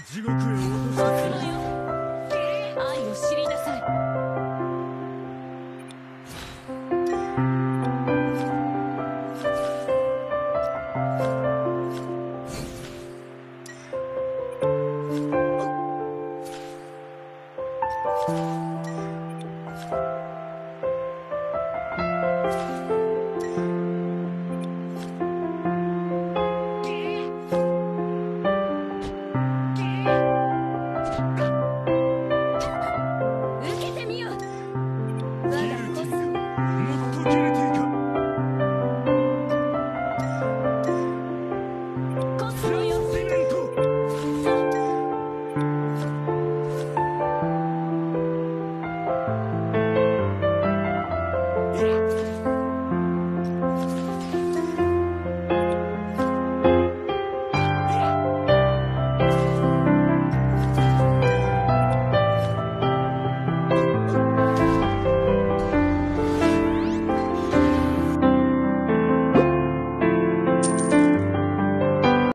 地獄へ落とす愛を知りなさいうん。